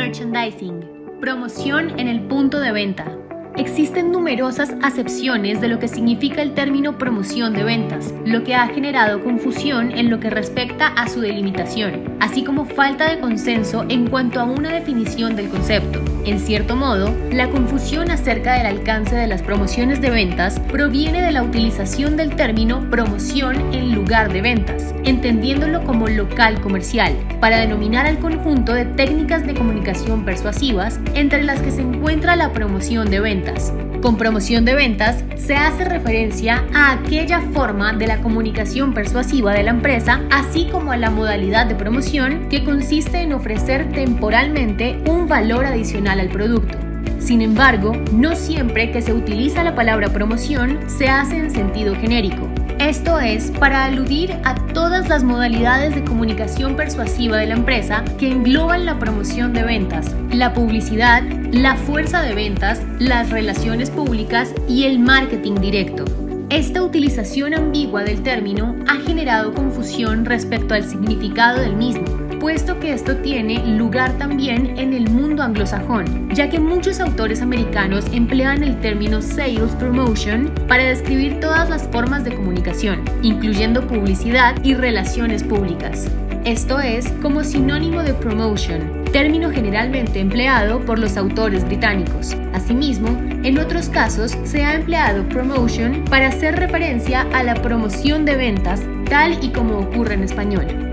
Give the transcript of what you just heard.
Merchandising. Promoción en el punto de venta. Existen numerosas acepciones de lo que significa el término promoción de ventas, lo que ha generado confusión en lo que respecta a su delimitación, así como falta de consenso en cuanto a una definición del concepto. En cierto modo, la confusión acerca del alcance de las promociones de ventas proviene de la utilización del término promoción en lugar de ventas, entendiéndolo como local comercial, para denominar al conjunto de técnicas de comunicación persuasivas entre las que se encuentra la promoción de ventas. Con promoción de ventas se hace referencia a aquella forma de la comunicación persuasiva de la empresa, así como a la modalidad de promoción que consiste en ofrecer temporalmente un valor adicional al producto. Sin embargo, no siempre que se utiliza la palabra promoción se hace en sentido genérico. Esto es para aludir a todas las modalidades de comunicación persuasiva de la empresa que engloban la promoción de ventas, la publicidad, la fuerza de ventas, las relaciones públicas y el marketing directo. Esta utilización ambigua del término ha generado confusión respecto al significado del mismo, puesto que esto tiene lugar también en el mundo anglosajón, ya que muchos autores americanos emplean el término sales promotion para describir todas las formas de comunicación, incluyendo publicidad y relaciones públicas. Esto es como sinónimo de promotion, término generalmente empleado por los autores británicos. Asimismo, en otros casos se ha empleado promotion para hacer referencia a la promoción de ventas, tal y como ocurre en español.